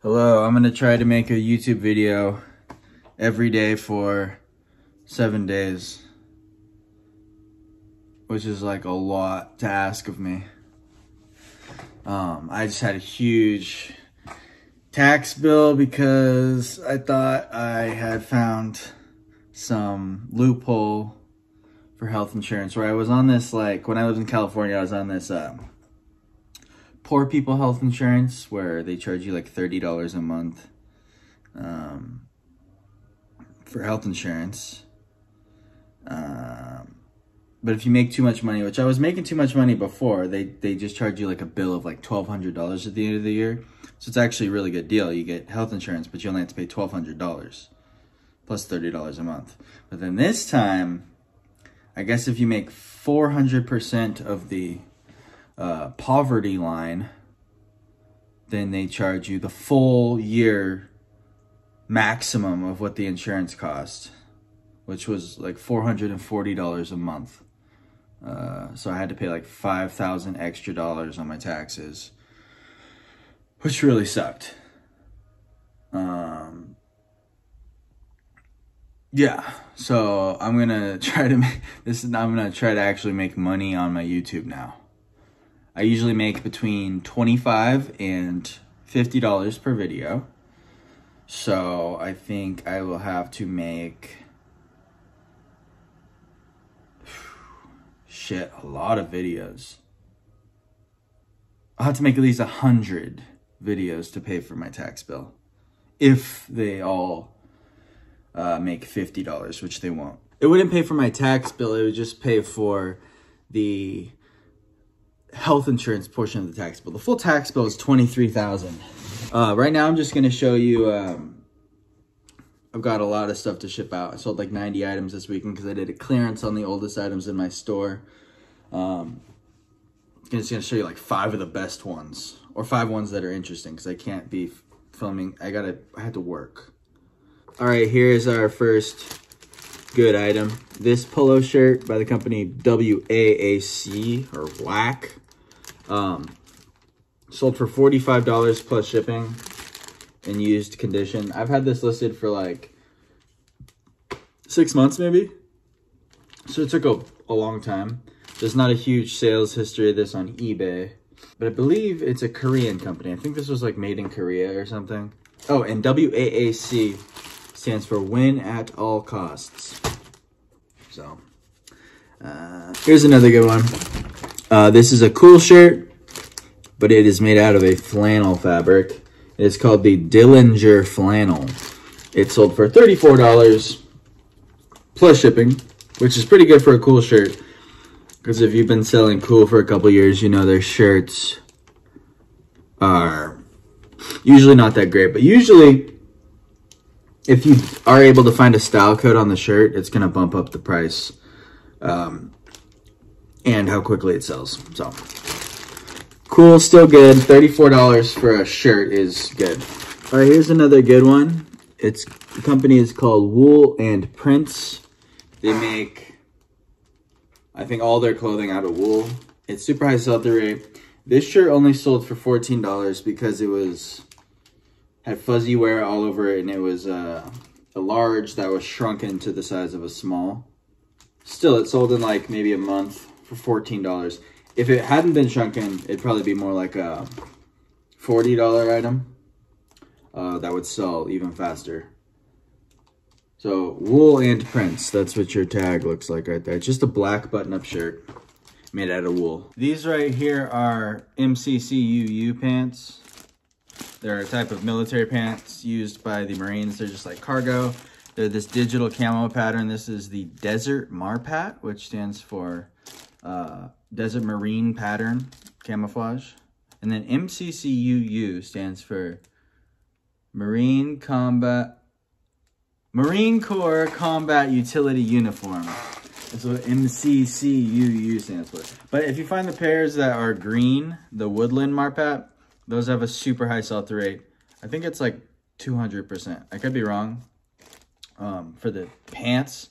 Hello, I'm gonna try to make a YouTube video every day for seven days. Which is like a lot to ask of me. Um, I just had a huge tax bill because I thought I had found some loophole for health insurance where I was on this like when I lived in California I was on this um, poor people health insurance where they charge you like $30 a month um, for health insurance. Um, but if you make too much money, which I was making too much money before, they, they just charge you like a bill of like $1,200 at the end of the year. So it's actually a really good deal. You get health insurance, but you only have to pay $1,200 plus $30 a month. But then this time, I guess if you make 400% of the uh, poverty line, then they charge you the full year maximum of what the insurance cost, which was like $440 a month. Uh, so I had to pay like 5,000 extra dollars on my taxes, which really sucked. Um, yeah, so I'm gonna try to make this. I'm gonna try to actually make money on my YouTube now. I usually make between 25 and $50 per video. So I think I will have to make shit, a lot of videos. I'll have to make at least a hundred videos to pay for my tax bill. If they all uh, make $50, which they won't. It wouldn't pay for my tax bill, it would just pay for the health insurance portion of the tax bill. The full tax bill is 23000 uh, Right now, I'm just going to show you, um, I've got a lot of stuff to ship out. I sold like 90 items this weekend because I did a clearance on the oldest items in my store. Um, I'm just going to show you like five of the best ones or five ones that are interesting because I can't be filming. I got to, I had to work. All right, here's our first good item. This polo shirt by the company WAAC or WAC. Um, sold for $45 plus shipping in used condition. I've had this listed for like six months maybe. So it took a, a long time. There's not a huge sales history of this on eBay. But I believe it's a Korean company. I think this was like made in Korea or something. Oh, and WAAC stands for win at all costs. So, uh, here's another good one. Uh, this is a Kuhl shirt, but it is made out of a flannel fabric. It's called the Dillingr Flannel. It sold for $34 plus shipping, which is pretty good for a Kuhl shirt. Because if you've been selling Kuhl for a couple years, you know their shirts are usually not that great. But usually, if you are able to find a style code on the shirt, it's going to bump up the price um, and how quickly it sells. So, Kuhl, still good. $34 for a shirt is good. All right, here's another good one. It's the company is called Wool and Prince. They make, I think, all their clothing out of wool. It's super high sell-through rate. This shirt only sold for $14 because it was had fuzzy wear all over it, and it was uh, a large that was shrunken to the size of a small. Still, it sold in like maybe a month for $14. If it hadn't been shrunken, it'd probably be more like a $40 item uh, that would sell even faster. So, Wool and Prince, that's what your tag looks like right there. It's just a black button-up shirt made out of wool. These right here are MCCUU pants. They're a type of military pants used by the Marines. They're just like cargo. They're this digital camo pattern. This is the Desert Marpat, which stands for uh, Desert Marine Pattern Camouflage. And then MCCUU stands for Marine Combat Marine Corps Combat Utility Uniform. That's what MCCUU stands for. But if you find the pairs that are green, the Woodland Marpat, those have a super high sell-through rate. I think it's like 200%. I could be wrong. Um, for the pants,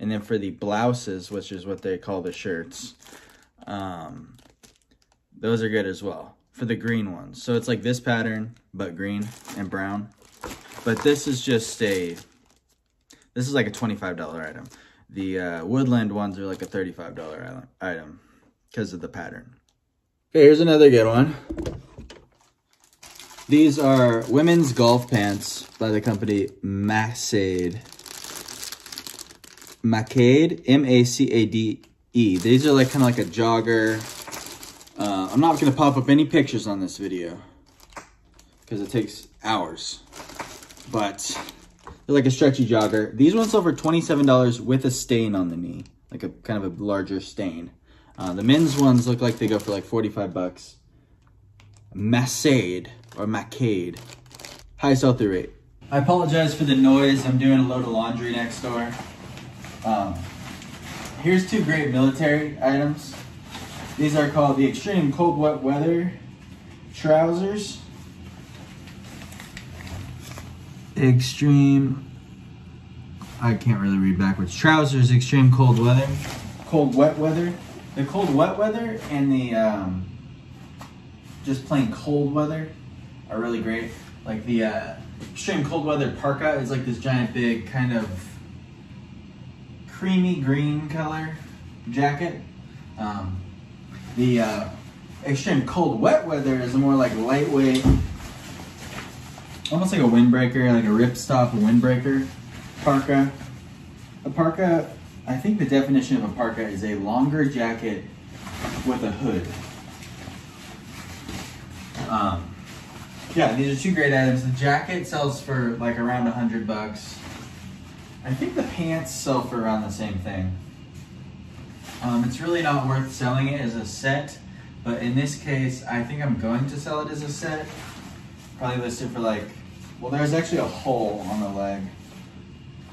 and then for the blouses, which is what they call the shirts, um, those are good as well. for the green ones. So it's like this pattern, but green and brown. But this is just a, this is like a $25 item. The uh, woodland ones are like a $35 item because of the pattern. Okay, here's another good one. These are women's golf pants by the company Macade. Macade, M-A-C-A-D-E. These are like kind of like a jogger. Uh, I'm not going to pop up any pictures on this video because it takes hours. But they're like a stretchy jogger. These ones sell for $27 with a stain on the knee. Like a kind of a larger stain. Uh, the men's ones look like they go for like 45 bucks. Macade or Macade. High sell-through rate. I apologize for the noise. I'm doing a load of laundry next door. Um, here's two great military items. These are called the Extreme Cold Wet Weather trousers. Extreme, I can't really read backwards. Trousers, extreme cold weather. Cold wet weather. The cold wet weather and the um, just plain cold weather are really great. Like the uh, extreme cold weather parka is like this giant big kind of creamy green color jacket. Um, the uh, extreme cold wet weather is a more like lightweight, almost like a windbreaker, like a ripstop windbreaker parka. A parka, I think the definition of a parka is a longer jacket with a hood. Um, yeah, these are two great items. The jacket sells for like around a hundred bucks. I think the pants sell for around the same thing. Um, it's really not worth selling it as a set, but in this case, I think I'm going to sell it as a set. Probably listed for like, well, there's actually a hole on the leg.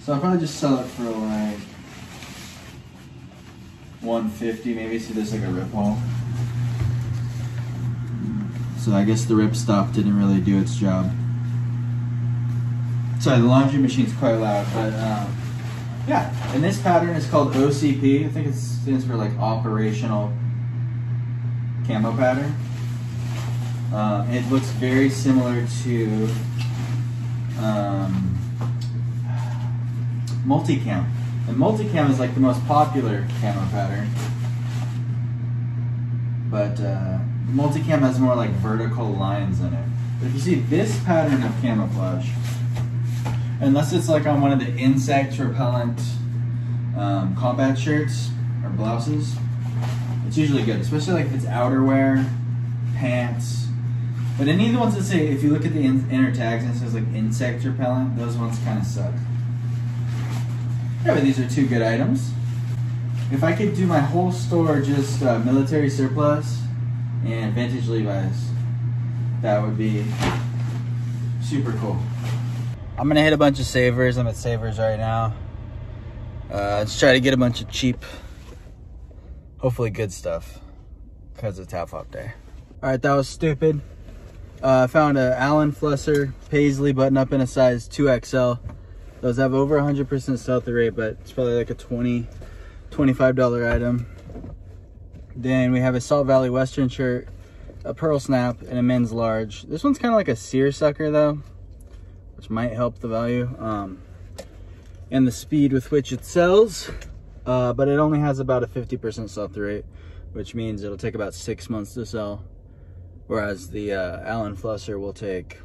So I'll probably just sell it for like 150 maybe. See, there's like a rip hole. So I guess the rip stop didn't really do its job. Sorry, the laundry machine's quite loud, but um, yeah. And this pattern is called OCP. I think it stands for like operational camo pattern. Uh, it looks very similar to um, multicam. And multicam is like the most popular camo pattern. But uh, multicam has more like vertical lines in it. But if you see this pattern of camouflage, unless it's like on one of the insect repellent um, combat shirts or blouses, it's usually good, especially like if it's outerwear, pants. But any of the ones that say, if you look at the in inner tags and it says like insect repellent, those ones kind of suck. Yeah, but these are two good items. If I could do my whole store just uh, military surplus and vintage Levi's, that would be super cool. I'm gonna hit a bunch of savers. I'm at savers right now. Uh, let's try to get a bunch of cheap, hopefully good stuff, because it's half off day. All right, that was stupid. Uh, I found a Alan Flusser Paisley button up in a size 2XL. Those have over 100% sell-through rate, but it's probably like a 20 $25 item. Then we have a Salt Valley Western shirt, a pearl snap, and a men's large. This one's kind of like a seersucker though, which might help the value. Um, and the speed with which it sells, uh, but it only has about a 50% sell-through rate, which means it'll take about six months to sell. Whereas the uh, Alan Flusser will take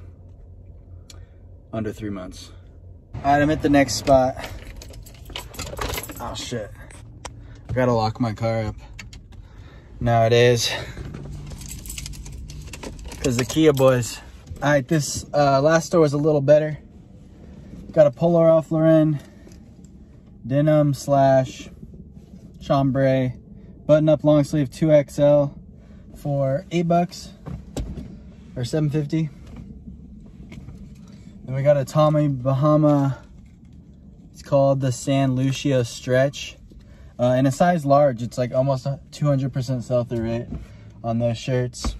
under three months. All right, I'm at the next spot. Oh shit. I gotta lock my car up nowadays. Cause the Kia boys. All right, this uh, last store was a little better. Got a Polo Ralph Lauren denim slash chambray button up long sleeve 2XL for eight bucks or 750. Then we got a Tommy Bahama. It's called the San Lucio Stretch. Uh, in a size large, it's like almost 200% sell-through rate on those shirts.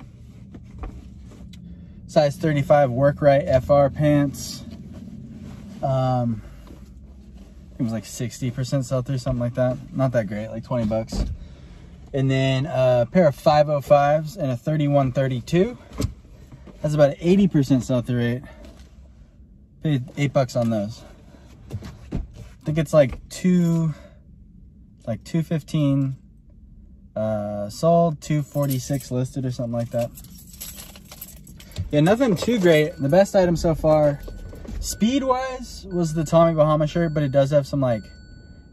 Size 35 Workrite FR pants. Um, it was like 60% sell-through, something like that. Not that great, like 20 bucks. And then a pair of 505s and a 3132. That's about 80% sell-through rate. Paid eight bucks on those. I think it's like two, like 215 uh, sold, 246 listed or something like that. Yeah, nothing too great. The best item so far, speed-wise, was the Tommy Bahama shirt, but it does have some like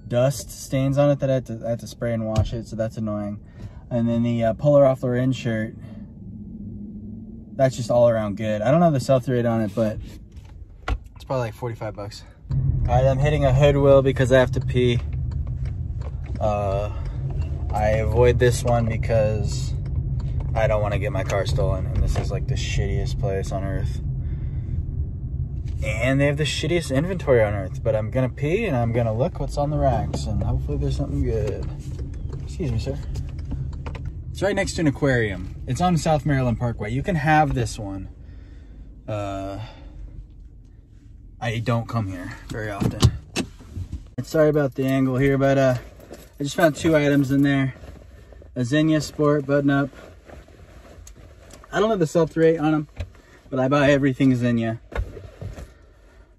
dust stains on it that I had to, I had to spray and wash it, so that's annoying. And then the uh, Polo Ralph Lauren shirt, that's just all around good. I don't know the sell-through rate on it, but it's probably like 45 bucks. All right, I'm hitting a hood wheel because I have to pee. Uh, I avoid this one because I don't want to get my car stolen. And this is like the shittiest place on earth. And they have the shittiest inventory on earth. But I'm going to pee and I'm going to look what's on the racks. And hopefully there's something good. Excuse me, sir. It's right next to an aquarium. It's on South Maryland Parkway. You can have this one. Uh, I don't come here very often. Sorry about the angle here, but uh, I just found two items in there. A Zegna Sport button up. I don't know the sell-through rate on them, but I buy everything Zegna.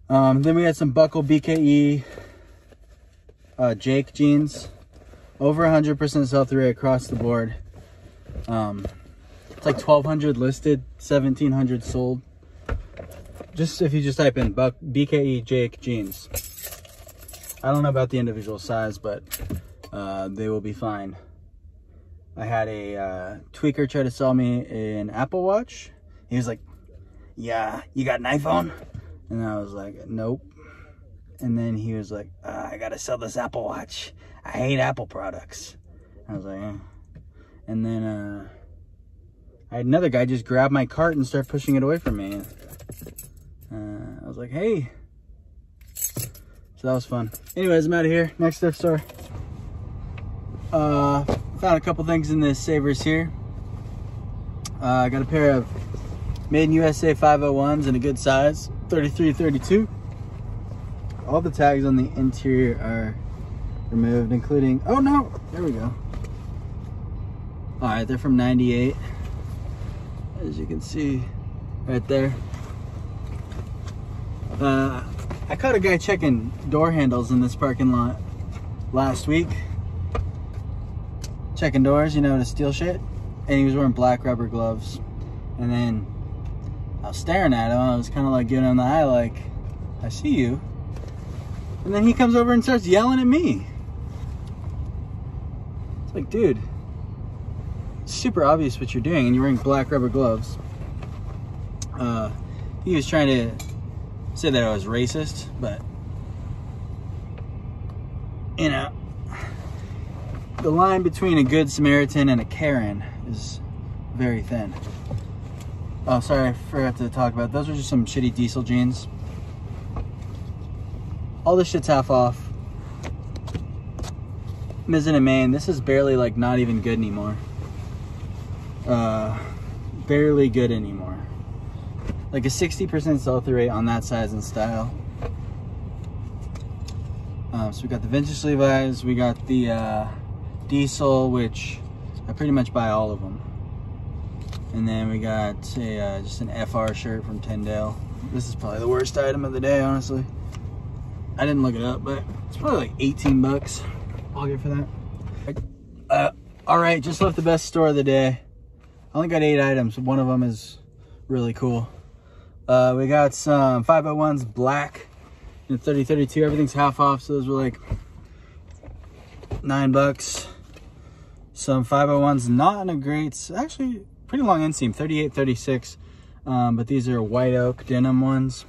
Um, then we had some Buckle BKE uh, Jake jeans. Over 100% sell-through rate across the board. Um, it's like 1,200 listed, 1,700 sold. Just if you just type in Buck BKE Jake jeans. I don't know about the individual size, but uh, they will be fine. I had a uh, tweaker try to sell me an Apple Watch. He was like, yeah, you got an iPhone? And I was like, nope. And then he was like, uh, I gotta sell this Apple Watch. I hate Apple products. I was like, eh. And then uh, I had another guy just grab my cart and start pushing it away from me. Uh, I was like, hey. So that was fun. Anyways, I'm out of here. Next thrift store. Uh, found a couple things in the savers here. Uh, I got a pair of Made in USA 501s in a good size, 33, 32. All the tags on the interior are removed, including, oh no, there we go. All right, they're from 98. As you can see right there. Uh, I caught a guy checking door handles in this parking lot last week. Checking doors, you know, to steal shit. And he was wearing black rubber gloves. And then I was staring at him. I was kind of like giving him the eye, like, I see you. And then he comes over and starts yelling at me. It's like, dude, it's super obvious what you're doing, and you're wearing black rubber gloves. Uh, he was trying to say that I was racist, but you know, the line between a good Samaritan and a Karen is very thin. Oh, sorry, I forgot to talk about. It. Those are just some shitty diesel jeans. All this shit's half off. Mizzen and Main. This is barely like not even good anymore. Uh, barely good anymore. Like a 60% sell-through rate on that size and style. Um, so we got the vintage Levi's, we got the uh, diesel, which I pretty much buy all of them. And then we got a, uh, just an FR shirt from Tyndale. This is probably the worst item of the day, honestly. I didn't look it up, but it's probably like 18 bucks. I'll get for that. Uh, all right, just left the best store of the day. I only got eight items. One of them is really cool. Uh, we got some 501s black and 3032. Everything's half off, so those were like nine bucks. Some 501s not in a great, actually pretty long inseam, 38, 36. Um, but these are white oak denim ones.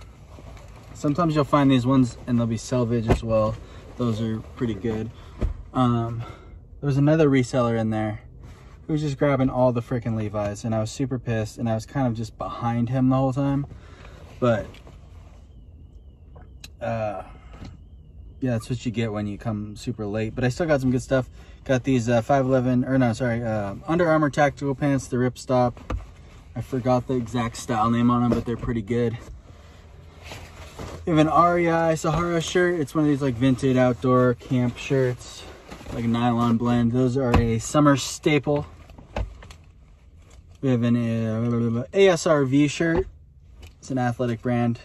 Sometimes you'll find these ones and they'll be selvage as well. Those are pretty good. Um, there was another reseller in there who was just grabbing all the freaking Levi's and I was super pissed and I was kind of just behind him the whole time. But, uh, yeah, that's what you get when you come super late. But I still got some good stuff. Got these uh, 511, or no, sorry, uh, Under Armour tactical pants, the Ripstop. I forgot the exact style name on them, but they're pretty good. We have an REI Sahara shirt. It's one of these like vintage outdoor camp shirts. like a nylon blend. Those are a summer staple. We have an uh, ASRV shirt. It's an athletic brand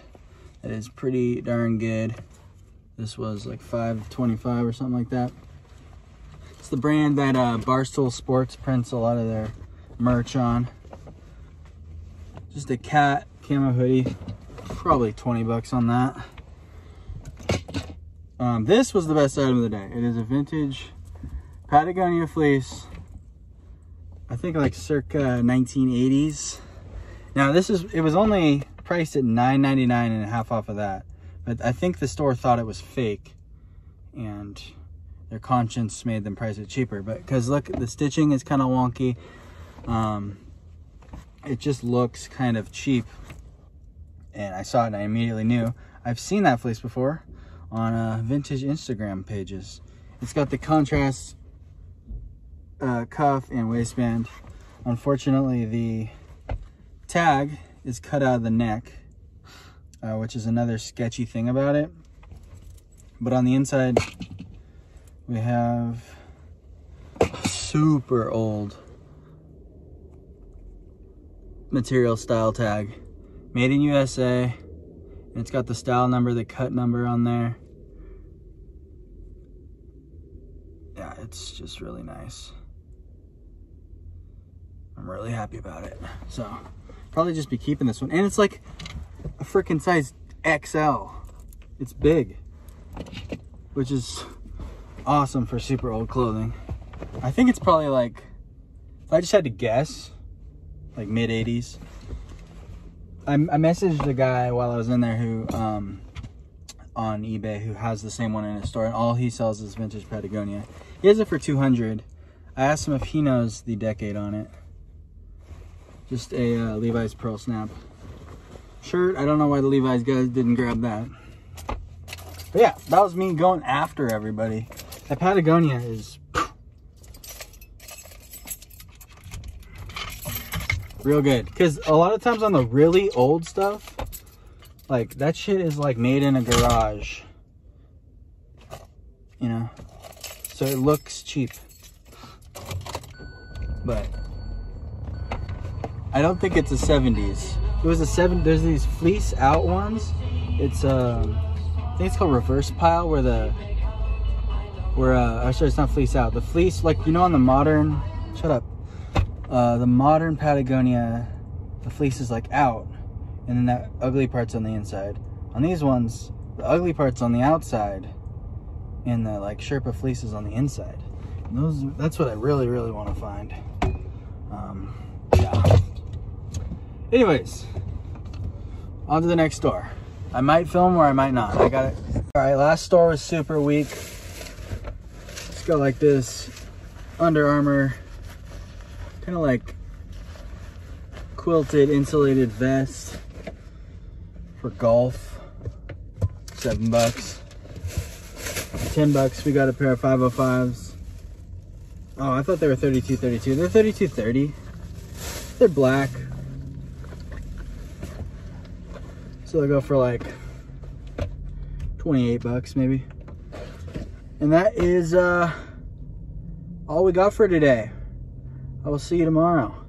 that is pretty darn good. This was like 525 or something like that. It's the brand that uh, Barstool Sports prints a lot of their merch on. Just a cat camo hoodie. Probably 20 bucks on that. Um, this was the best item of the day. It is a vintage Patagonia fleece. I think like circa 1980s. Now this is, it was only priced at $9.99 and a half off of that. But I think the store thought it was fake and their conscience made them price it cheaper. But because look, the stitching is kind of wonky. Um, it just looks kind of cheap. And I saw it and I immediately knew. I've seen that fleece before on uh, vintage Instagram pages. It's got the contrast uh, cuff and waistband. Unfortunately, the tag is cut out of the neck, uh, which is another sketchy thing about it. But on the inside, we have super old material style tag. Made in USA. And it's got the style number, the cut number on there. Yeah, it's just really nice. I'm really happy about it. So, probably just be keeping this one. And it's like a freaking size XL. It's big, which is awesome for super old clothing. I think it's probably like, if I just had to guess, like mid 80s. I, I messaged a guy while I was in there who, um, on eBay who has the same one in his store and all he sells is vintage Patagonia. He has it for 200. I asked him if he knows the decade on it. Just a uh, Levi's Pearl Snap shirt. I don't know why the Levi's guys didn't grab that. But yeah, that was me going after everybody. That Patagonia is real good. Because a lot of times on the really old stuff, like that shit is like made in a garage. You know? So it looks cheap. But I don't think it's a 70s. It was a seven. There's these fleece out ones. It's um, I think it's called reverse pile, where the where uh, sorry, it's not fleece out. The fleece, like you know, on the modern, shut up. Uh, the modern Patagonia, the fleece is like out, and then that ugly part's on the inside. On these ones, the ugly part's on the outside, and the like Sherpa fleece is on the inside. And those, that's what I really, really want to find. Um, yeah. Anyways, on to the next store. I might film or I might not. I got it. All right, last store was super weak. Got like this Under Armour, kind of like quilted insulated vest for golf. Seven bucks. Ten bucks, we got a pair of 505s. Oh, I thought they were 32.32. They're 32.30. They're black. So they'll go for like 28 bucks maybe. And that is uh, all we got for today. I will see you tomorrow.